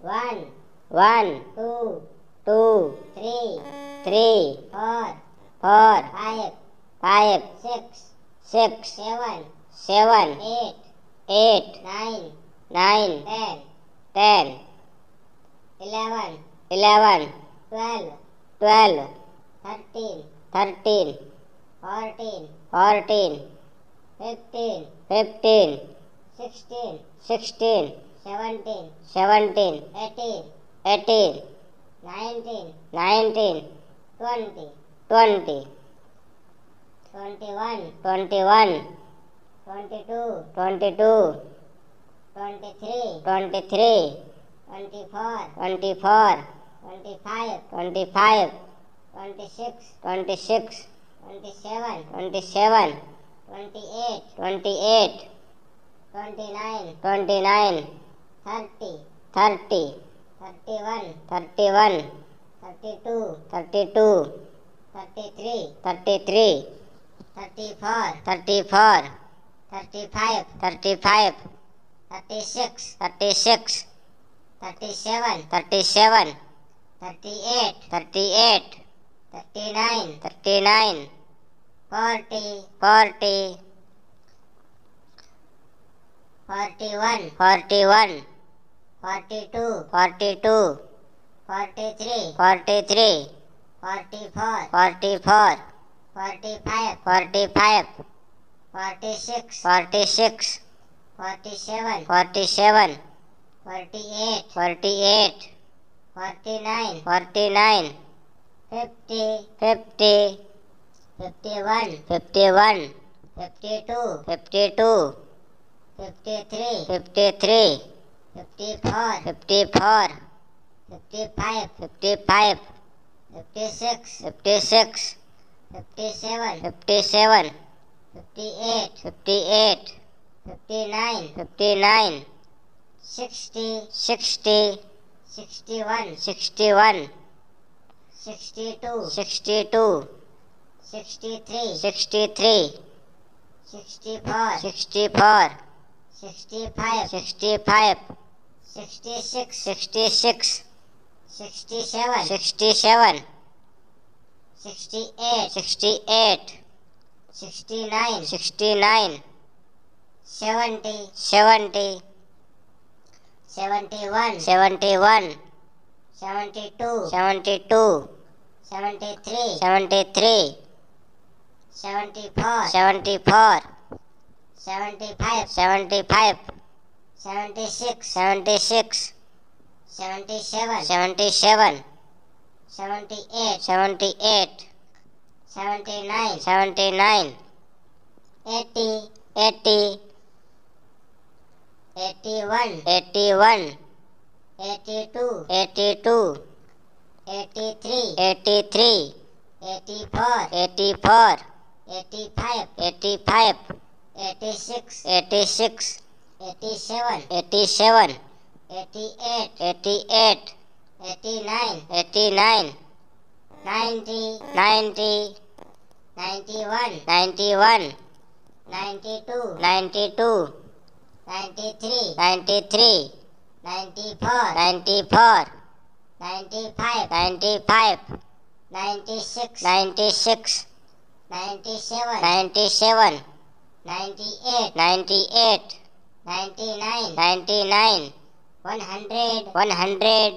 one, one, two, two, three, three, four, four, five, five, six, six, seven, seven, eight, eight, nine, nine, ten, ten, eleven, eleven, twelve, twelve, thirteen, thirteen, fourteen, fourteen, fifteen, fifteen, sixteen, sixteen, seventeen, seventeen, eighteen, eighteen, nineteen, nineteen, twenty, twenty, twenty-one, twenty-one, twenty-two, twenty-two, twenty-three, twenty-three, twenty-four, twenty-four, twenty-five, twenty-five, twenty-six, twenty-six, twenty-seven, twenty-seven, twenty-eight, twenty-eight, twenty-nine, twenty-nine, thirty, thirty, thirty-one, thirty-one, thirty-two, thirty-two, thirty-three, thirty-three, thirty-four, thirty-four, thirty-five, thirty-five, thirty-six, thirty-six, thirty-seven, thirty-seven, thirty-eight, thirty-eight, thirty-nine, thirty-nine, forty, forty, forty-one, forty-one, forty-two, forty-two, forty-three, forty-three, forty-four, forty-four, forty-five, forty-five, forty-six, forty-six, forty-seven, forty-seven, forty-eight, forty-eight, forty-nine, forty-nine, fifty, fifty, fifty-one, fifty-one, fifty-two, fifty-two, fifty-three, fifty-three, fifty-four, fifty-four, fifty-five, fifty-five, fifty-six, fifty-six, fifty-seven, fifty-seven, fifty-eight, fifty-eight, fifty-nine, fifty-nine, sixty, sixty, sixty-one, sixty-one, sixty-two, sixty-two, sixty-three, sixty-three, sixty-four, sixty-four, sixty-five, sixty-five, sixty-six, sixty-six, sixty-seven, sixty-seven, sixty-eight, sixty-eight, sixty-nine, sixty-nine, seventy, seventy, seventy-one, seventy-one, seventy-two, seventy-two, seventy-three, seventy-three, seventy-four, seventy-four, seventy-five, seventy-five, seventy-six, seventy-six, seventy-seven, seventy-seven, seventy-eight, seventy-eight, seventy-nine, seventy-nine, eighty, eighty, eighty-one, eighty-one, eighty-two, eighty-two, eighty-three, eighty-three, 87 87 88 88 89 89 90 90 91 91 92 92 93 93 94 94 95 95 96 96 97 97 98 98 ninety nine. Ninety nine. One hundred. One hundred.